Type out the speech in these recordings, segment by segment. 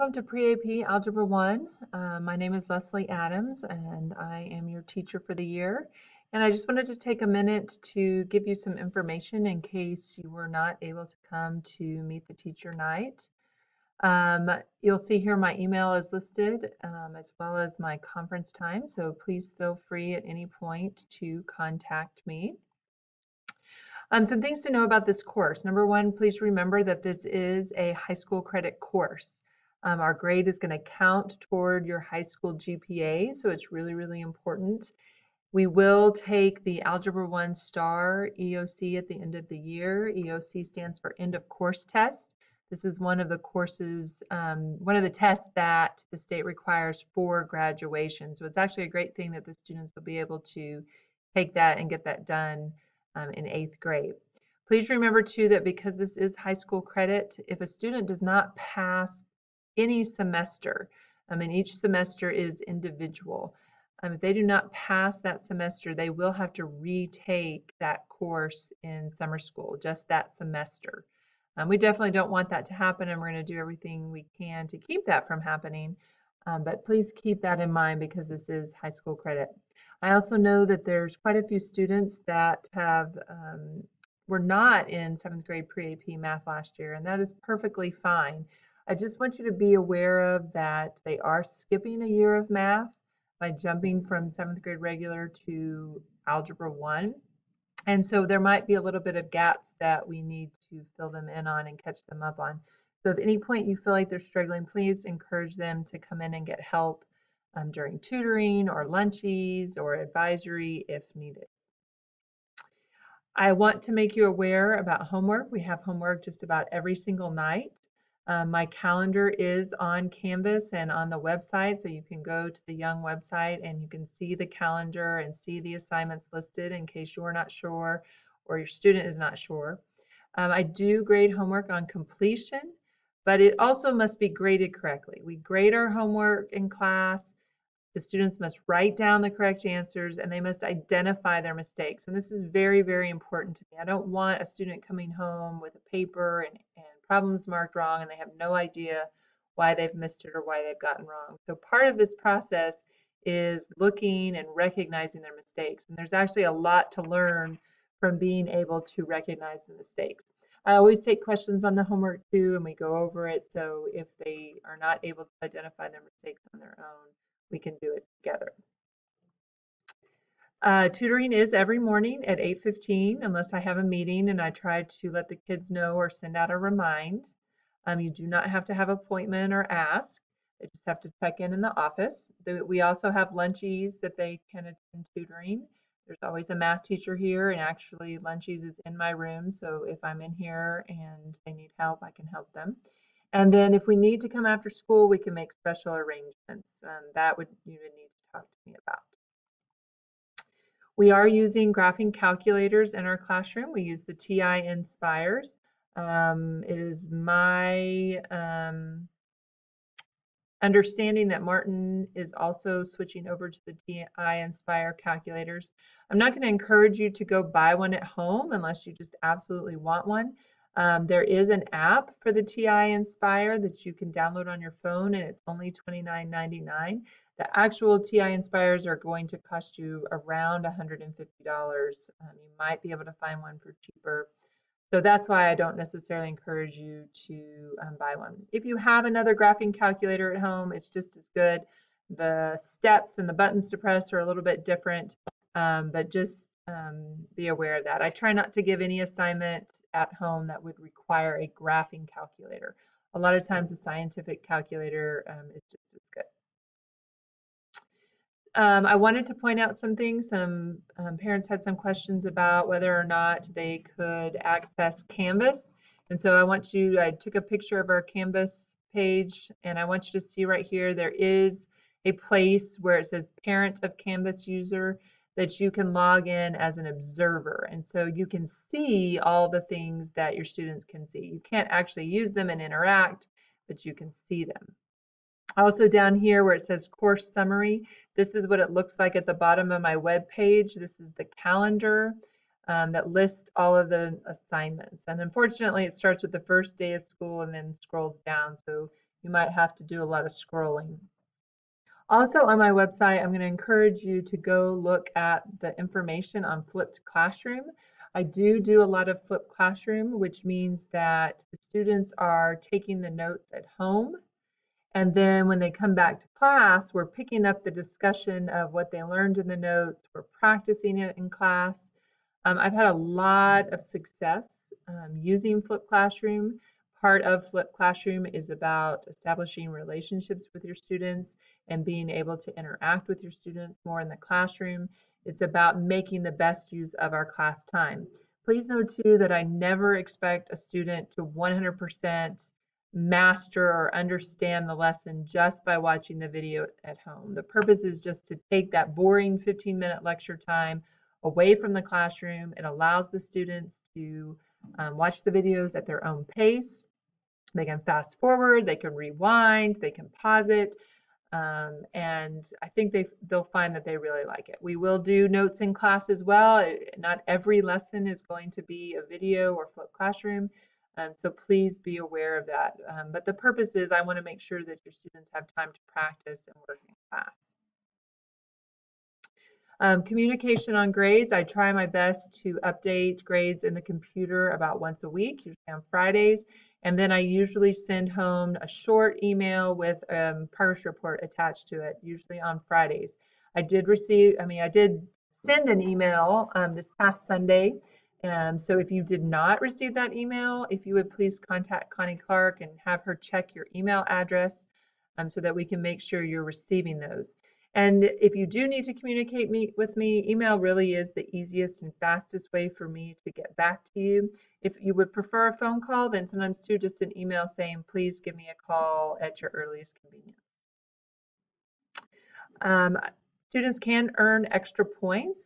welcome to Pre-AP Algebra 1. Uh, my name is Leslie Adams and I am your teacher for the year. And I just wanted to take a minute to give you some information in case you were not able to come to meet the teacher night. Um, you'll see here my email is listed um, as well as my conference time, so please feel free at any point to contact me. Um, some things to know about this course. Number one, please remember that this is a high school credit course. Um, our grade is going to count toward your high school GPA, so it's really, really important. We will take the Algebra 1 STAAR EOC at the end of the year. EOC stands for End of Course Test. This is one of the courses, um, one of the tests that the state requires for graduation. So it's actually a great thing that the students will be able to take that and get that done um, in eighth grade. Please remember too that because this is high school credit, if a student does not pass any semester, I mean each semester is individual. Um, if they do not pass that semester, they will have to retake that course in summer school, just that semester. Um, we definitely don't want that to happen, and we're going to do everything we can to keep that from happening. Um, but please keep that in mind because this is high school credit. I also know that there's quite a few students that have um, were not in seventh grade pre-AP math last year, and that is perfectly fine. I just want you to be aware of that they are skipping a year of math by jumping from seventh grade regular to algebra one. And so there might be a little bit of gaps that we need to fill them in on and catch them up on. So if at any point you feel like they're struggling, please encourage them to come in and get help um, during tutoring or lunches or advisory if needed. I want to make you aware about homework. We have homework just about every single night. Um, my calendar is on Canvas and on the website, so you can go to the Young website and you can see the calendar and see the assignments listed in case you're not sure or your student is not sure. Um, I do grade homework on completion, but it also must be graded correctly. We grade our homework in class the students must write down the correct answers and they must identify their mistakes. And this is very, very important to me. I don't want a student coming home with a paper and, and problems marked wrong and they have no idea why they've missed it or why they've gotten wrong. So part of this process is looking and recognizing their mistakes. And there's actually a lot to learn from being able to recognize the mistakes. I always take questions on the homework too, and we go over it. So if they are not able to identify their mistakes on their own, we can do it together. Uh, tutoring is every morning at 8.15 unless I have a meeting and I try to let the kids know or send out a remind. Um, you do not have to have appointment or ask. They just have to check in in the office. We also have lunchies that they can attend tutoring. There's always a math teacher here and actually lunchies is in my room. So if I'm in here and they need help, I can help them. And then if we need to come after school, we can make special arrangements. Um, that would you would need to talk to me about. We are using graphing calculators in our classroom. We use the TI-Nspires. Um, it is my um, understanding that Martin is also switching over to the TI-Nspire calculators. I'm not going to encourage you to go buy one at home unless you just absolutely want one. Um, there is an app for the TI-Nspire that you can download on your phone, and it's only $29.99. The actual TI-Nspires are going to cost you around $150. Um, you might be able to find one for cheaper. So that's why I don't necessarily encourage you to um, buy one. If you have another graphing calculator at home, it's just as good. The steps and the buttons to press are a little bit different, um, but just um, be aware of that. I try not to give any assignment at home that would require a graphing calculator. A lot of times a scientific calculator um, is just as good. Um, I wanted to point out some things. Some um, parents had some questions about whether or not they could access Canvas. And so I want you, I took a picture of our Canvas page and I want you to see right here, there is a place where it says parent of Canvas user that you can log in as an observer. And so you can see all the things that your students can see. You can't actually use them and interact, but you can see them. Also down here where it says course summary, this is what it looks like at the bottom of my web page. This is the calendar um, that lists all of the assignments. And unfortunately, it starts with the first day of school and then scrolls down. So you might have to do a lot of scrolling. Also on my website, I'm going to encourage you to go look at the information on Flipped Classroom. I do do a lot of Flipped Classroom, which means that the students are taking the notes at home. And then when they come back to class, we're picking up the discussion of what they learned in the notes. We're practicing it in class. Um, I've had a lot of success um, using Flipped Classroom. Part of Flipped Classroom is about establishing relationships with your students and being able to interact with your students more in the classroom. It's about making the best use of our class time. Please know too that I never expect a student to 100% master or understand the lesson just by watching the video at home. The purpose is just to take that boring 15 minute lecture time away from the classroom. It allows the students to um, watch the videos at their own pace. They can fast forward, they can rewind, they can pause it. Um, and I think they they'll find that they really like it. We will do notes in class as well. Not every lesson is going to be a video or flipped classroom, um, so please be aware of that. Um, but the purpose is I want to make sure that your students have time to practice and work in class. Um, communication on grades, I try my best to update grades in the computer about once a week, usually on Fridays. And then I usually send home a short email with a um, progress report attached to it, usually on Fridays. I did receive, I mean, I did send an email um, this past Sunday. And so if you did not receive that email, if you would please contact Connie Clark and have her check your email address um, so that we can make sure you're receiving those. And if you do need to communicate me, with me, email really is the easiest and fastest way for me to get back to you. If you would prefer a phone call, then sometimes too just an email saying, please give me a call at your earliest convenience. Um, students can earn extra points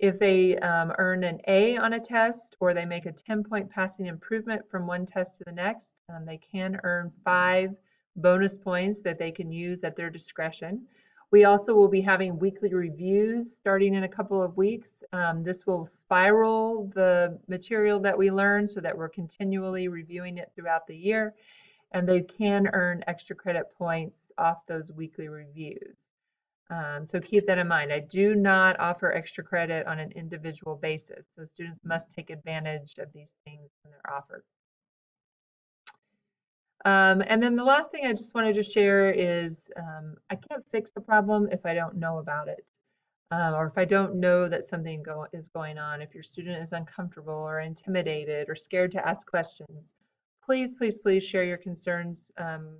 if they um, earn an A on a test or they make a 10 point passing improvement from one test to the next. Um, they can earn five bonus points that they can use at their discretion. We also will be having weekly reviews starting in a couple of weeks. Um, this will spiral the material that we learn so that we're continually reviewing it throughout the year. And they can earn extra credit points off those weekly reviews. Um, so keep that in mind. I do not offer extra credit on an individual basis. So students must take advantage of these things when they're offered. Um, and then the last thing I just wanted to share is um, I can't fix the problem if I don't know about it. Um, or if I don't know that something go is going on, if your student is uncomfortable or intimidated or scared to ask questions, please, please, please share your concerns um,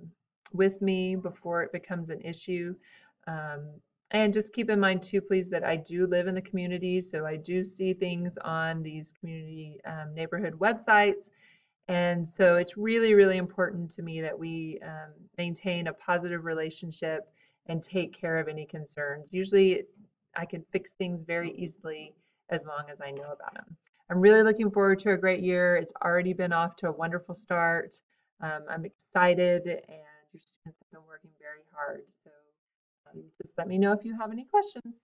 with me before it becomes an issue. Um, and just keep in mind too, please, that I do live in the community, so I do see things on these community um, neighborhood websites and so it's really, really important to me that we um, maintain a positive relationship and take care of any concerns. Usually I can fix things very easily as long as I know about them. I'm really looking forward to a great year. It's already been off to a wonderful start. Um, I'm excited and your students have been working very hard. So um, just let me know if you have any questions.